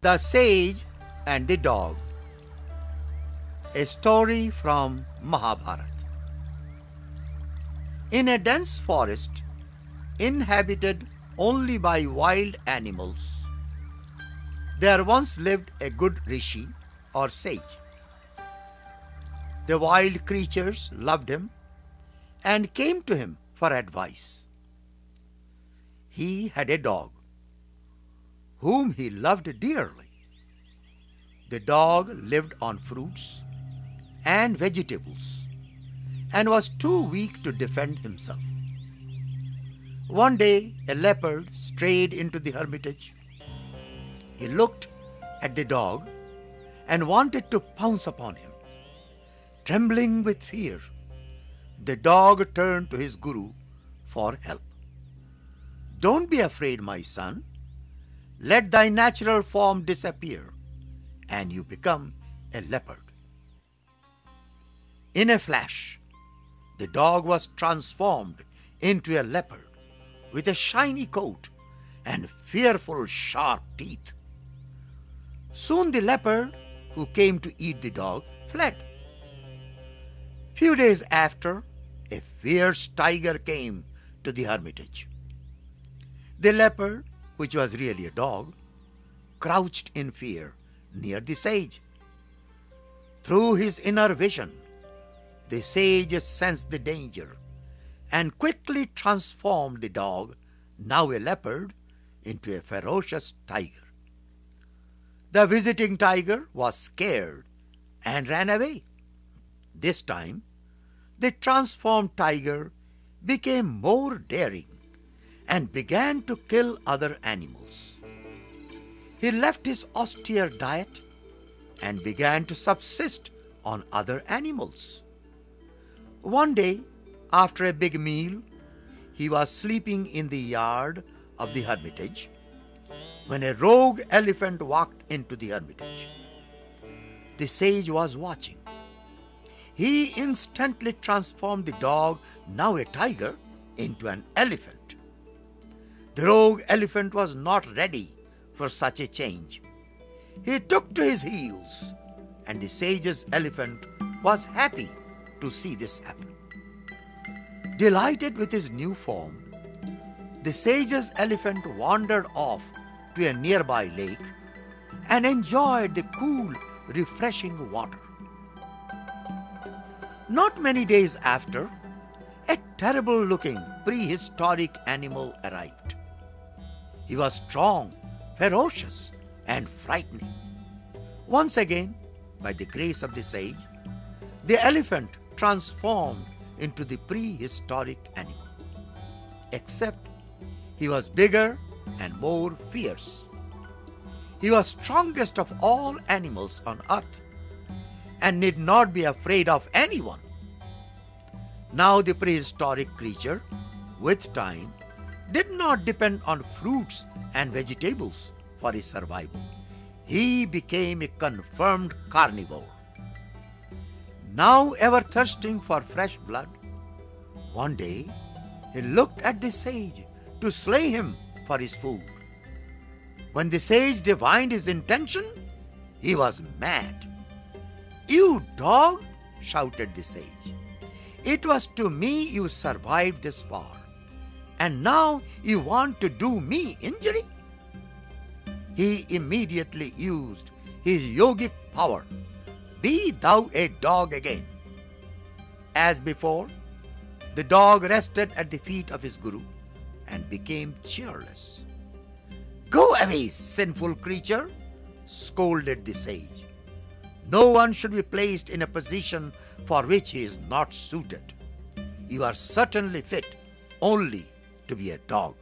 The Sage and the Dog. A story from Mahabharata. In a dense forest, inhabited only by wild animals, there once lived a good rishi or sage. The wild creatures loved him and came to him for advice. He had a dog whom he loved dearly. The dog lived on fruits and vegetables and was too weak to defend himself. One day, a leopard strayed into the hermitage. He looked at the dog and wanted to pounce upon him. Trembling with fear, the dog turned to his guru for help. Don't be afraid, my son. Let thy natural form disappear, and you become a leopard. In a flash, the dog was transformed into a leopard with a shiny coat and fearful sharp teeth. Soon the leopard who came to eat the dog fled. Few days after, a fierce tiger came to the hermitage. The leopard, which was really a dog, crouched in fear near the sage. Through his inner vision, the sage sensed the danger and quickly transformed the dog, now a leopard, into a ferocious tiger. The visiting tiger was scared and ran away. This time, the transformed tiger became more daring and began to kill other animals. He left his austere diet and began to subsist on other animals. One day, after a big meal, he was sleeping in the yard of the hermitage when a rogue elephant walked into the hermitage. The sage was watching. He instantly transformed the dog, now a tiger, into an elephant. The rogue elephant was not ready for such a change. He took to his heels, and the sage's elephant was happy to see this happen. Delighted with his new form, the sage's elephant wandered off to a nearby lake and enjoyed the cool, refreshing water. Not many days after, a terrible looking prehistoric animal arrived. He was strong, ferocious, and frightening. Once again, by the grace of the sage, the elephant transformed into the prehistoric animal. Except he was bigger and more fierce. He was strongest of all animals on earth and need not be afraid of anyone. Now, the prehistoric creature, with time, did not depend on fruits and vegetables for his survival. He became a confirmed carnivore. Now, ever thirsting for fresh blood, one day he looked at the sage to slay him for his food. When the sage divined his intention, he was mad. You dog! shouted the sage. It was to me you survived this far, and now you want to do me injury? He immediately used his yogic power. Be thou a dog again. As before, the dog rested at the feet of his guru and became cheerless. Go away, sinful creature, scolded the sage. No one should be placed in a position for which he is not suited. You are certainly fit only to be a dog.